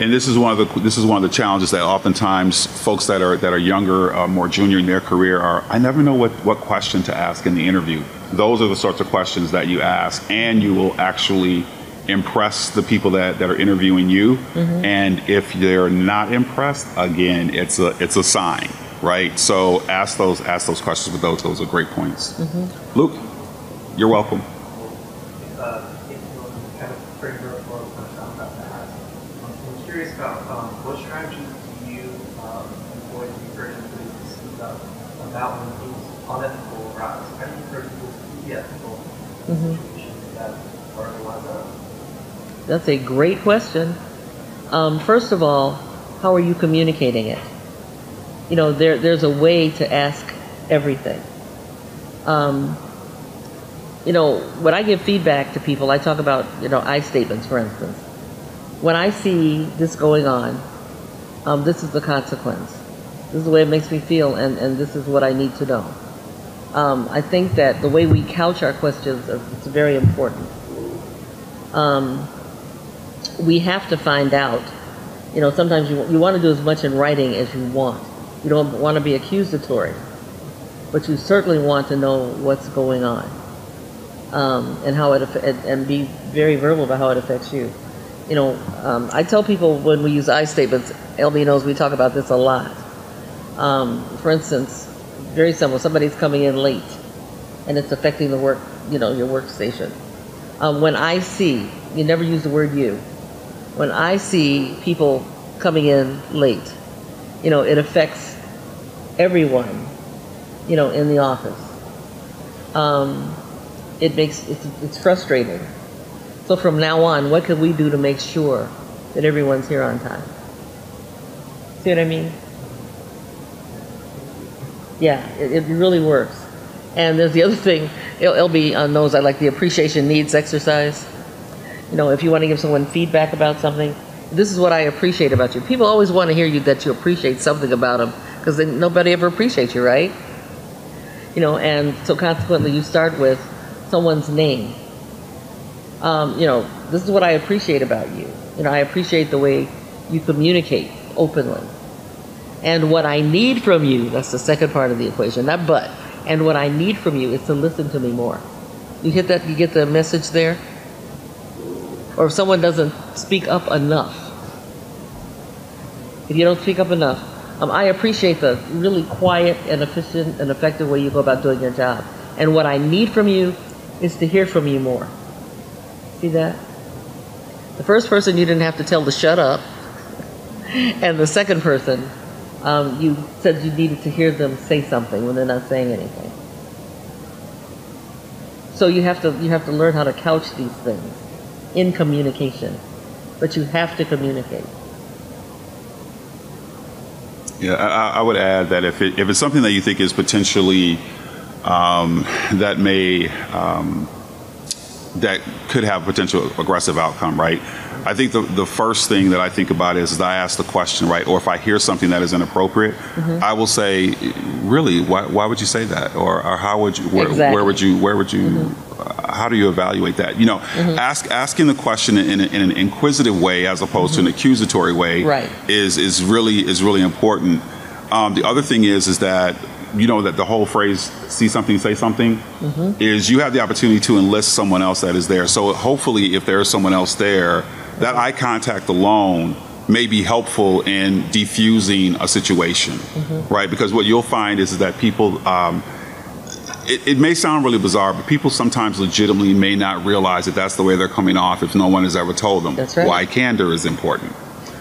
And this is one of the this is one of the challenges that oftentimes folks that are that are younger, uh, more junior in their career are. I never know what what question to ask in the interview. Those are the sorts of questions that you ask, and you will actually impress the people that, that are interviewing you. And if they're not impressed, again, it's a it's a sign, right? So ask those ask those questions. But those those are great points. Luke, you're welcome. uh, if you want to kind of frame your for the question I'm about to ask. Um, I'm curious about um, what strategies do you um, employ to encourage employees to speak up about when things unethical arise? How do you encourage people to be ethical in situations that are otherwise unethical? That's a great question. Um, first of all, how are you communicating it? You know, there, there's a way to ask everything. Um, you know, when I give feedback to people, I talk about, you know, I statements, for instance. When I see this going on, um, this is the consequence. This is the way it makes me feel, and, and this is what I need to know. Um, I think that the way we couch our questions is very important. Um, we have to find out. You know, sometimes you, you want to do as much in writing as you want. You don't want to be accusatory, but you certainly want to know what's going on um, and how it and, and be very verbal about how it affects you. You know, um, I tell people when we use I statements, LB knows we talk about this a lot. Um, for instance, very simple. Somebody's coming in late, and it's affecting the work. You know, your workstation. Um, when I see, you never use the word you. When I see people coming in late, you know, it affects everyone, you know, in the office. Um, it makes it's, it's frustrating. So from now on, what can we do to make sure that everyone's here on time? See what I mean? Yeah, it, it really works. And there's the other thing, LB uh, knows I like the appreciation needs exercise. You know, if you want to give someone feedback about something, this is what I appreciate about you. People always want to hear you that you appreciate something about them because nobody ever appreciates you, right? You know, and so consequently, you start with someone's name. Um, you know, this is what I appreciate about you. You know, I appreciate the way you communicate openly. And what I need from you, that's the second part of the equation, not but. And what I need from you is to listen to me more. You hit that, you get the message there? Or if someone doesn't speak up enough, if you don't speak up enough, um, I appreciate the really quiet and efficient and effective way you go about doing your job. And what I need from you is to hear from you more. See that? The first person you didn't have to tell to shut up, and the second person, um, you said you needed to hear them say something when they're not saying anything. So you have to you have to learn how to couch these things in communication, but you have to communicate. Yeah, I, I would add that if it, if it's something that you think is potentially um, that may um, that could have potential aggressive outcome, right? I think the, the first thing that I think about is, is I ask the question, right? Or if I hear something that is inappropriate, I will say, really, why, why would you say that? Or, or how would you, where, Exactly. where would you, where would you, uh, how do you evaluate that? You know, ask, asking the question in, in an inquisitive way as opposed to an accusatory way Right. is, is really, is really important. Um, the other thing is, is that you know that the whole phrase "see something, say something" is you have the opportunity to enlist someone else that is there. So hopefully, if there is someone else there, that eye contact alone may be helpful in defusing a situation, right? Because what you'll find is, is that people. Um, it, it may sound really bizarre, but people sometimes legitimately may not realize that that's the way they're coming off if no one has ever told them That's right. why candor is important,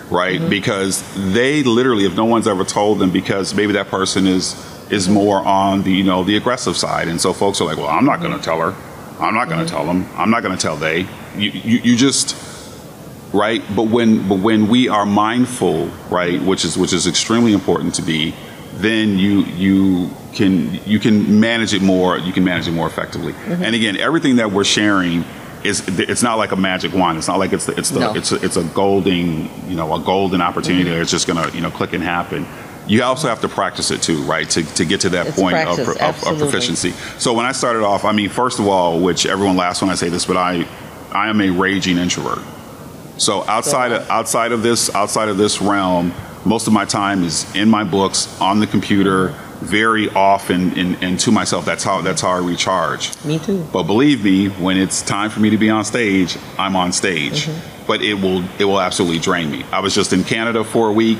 right? Because they literally, if no one's ever told them, because maybe that person is is more on the you know the aggressive side, and so folks are like, well, I'm not going to tell her, I'm not going to mm-hmm. tell them, I'm not going to tell they. You, you you just right? But when but when we are mindful right which is which is extremely important to be then you you can you can manage it more you can manage it more effectively. Mm-hmm. And again everything that we're sharing is it's not like a magic wand. It's not like it's the, it's the No. it's a, it's a golden you know a golden opportunity mm-hmm. It's just gonna you know click and happen you also have to practice it too right to, to get to that It's point of, practice, of, of proficiency so when i started off i mean first of all which everyone laughs when i say this but i i am a raging introvert so outside of, outside of this outside of this realm, most of my time is in my books on the computer, very often and, and to myself. That's how that's how I recharge. Me too. But believe me, when it's time for me to be on stage, I'm on stage. Mm-hmm. But it will it will absolutely drain me. I was just in Canada for a week.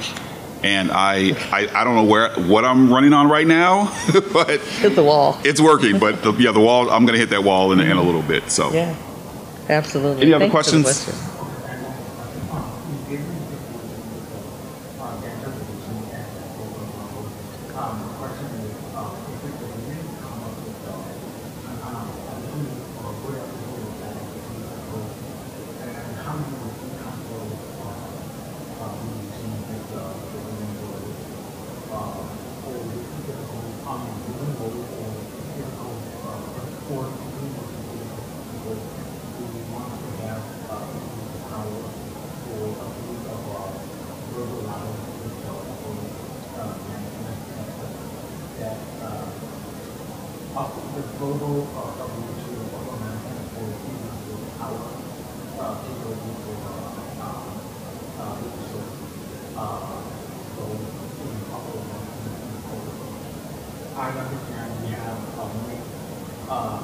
And I, I, I don't know where what I'm running on right now, [laughs] but Hit the wall. it's working. But the, yeah, the wall I'm going to hit that wall in, in a little bit. So Yeah, absolutely. Any other Thanks for the questions? question. the global uh, WHO organization for human power uh, capability for uh, uh, leadership. Uh, so in a couple of months, I understand we have uh, made, uh,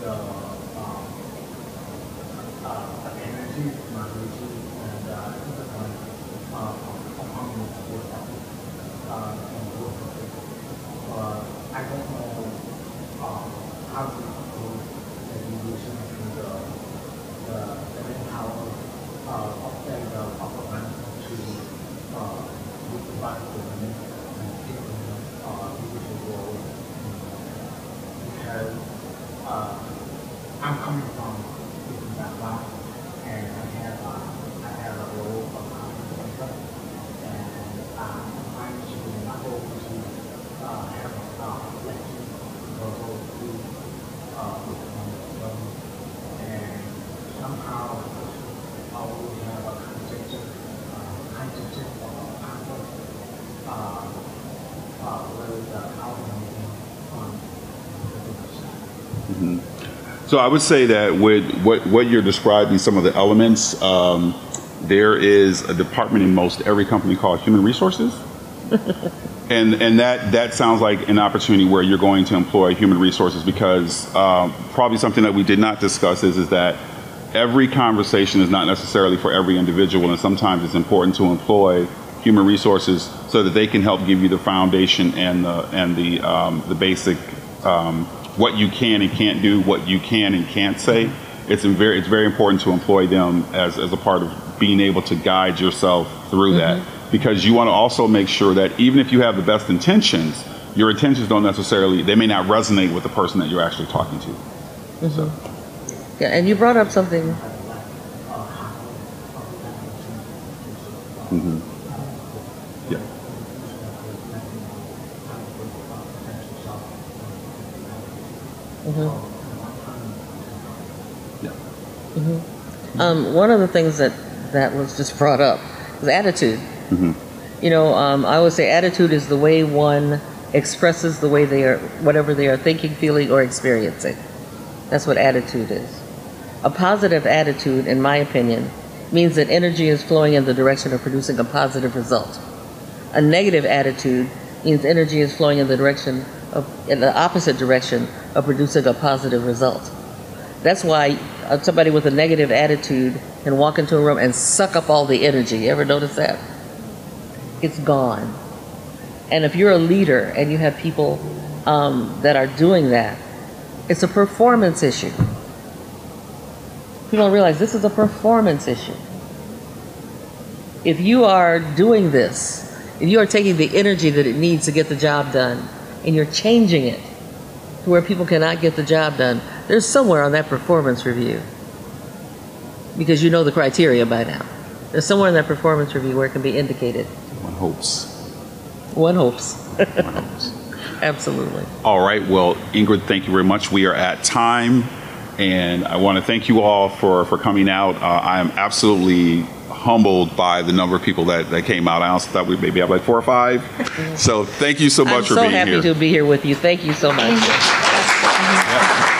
the um, uh, the energy, mobility, and uh, different uh, components for that uh, and work with it. But I don't know um, how to go the evolution to the the the manpower uh, of the the upper management to uh, to provide the money and take the uh, leadership role because uh, I'm coming from different background and I have uh, I have a role of content and um, I'm actually not able to uh, have a uh, lecture or go to uh, um, and somehow I will have a conception uh, conception of a conflict uh, uh, with the outcome on the different side. So I would say that with what, what you're describing, some of the elements, um, there is a department in most every company called Human Resources. [laughs] and and that, that sounds like an opportunity where you're going to employ human resources because um, probably something that we did not discuss is, is that every conversation is not necessarily for every individual and sometimes it's important to employ human resources so that they can help give you the foundation and the and the um, the basic um, what you can and can't do, what you can and can't say. It's very it's very important to employ them as, as a part of being able to guide yourself through that mm-hmm. because you want to also make sure that even if you have the best intentions, your intentions don't necessarily they may not resonate with the person that you're actually talking to. Mm-hmm. So Yeah, and you brought up something. yeah. Yeah. Um, one of the things that that was just brought up is attitude. You know, um, I would say attitude is the way one expresses the way they are, whatever they are thinking, feeling, or experiencing. That's what attitude is. A positive attitude, in my opinion, means that energy is flowing in the direction of producing a positive result. A negative attitude means energy is flowing in the direction of, in the opposite direction of producing a positive result. That's why uh, somebody with a negative attitude can walk into a room and suck up all the energy. You ever notice that? It's gone. And if you're a leader and you have people um, that are doing that, it's a performance issue. People don't realize this is a performance issue. If you are doing this, if you are taking the energy that it needs to get the job done and you're changing it where people cannot get the job done, there's somewhere on that performance review because you know the criteria by now. There's somewhere in that performance review where it can be indicated. One hopes. One hopes. One hopes. [laughs] Absolutely. All right. Well, Ingrid, thank you very much. We are at time, and I want to thank you all for for coming out. Uh, I am absolutely humbled by the number of people that, that came out. I also thought we maybe have like four or five. So thank you so much I'm for so being happy to be here with you. Thank you so much. Yep.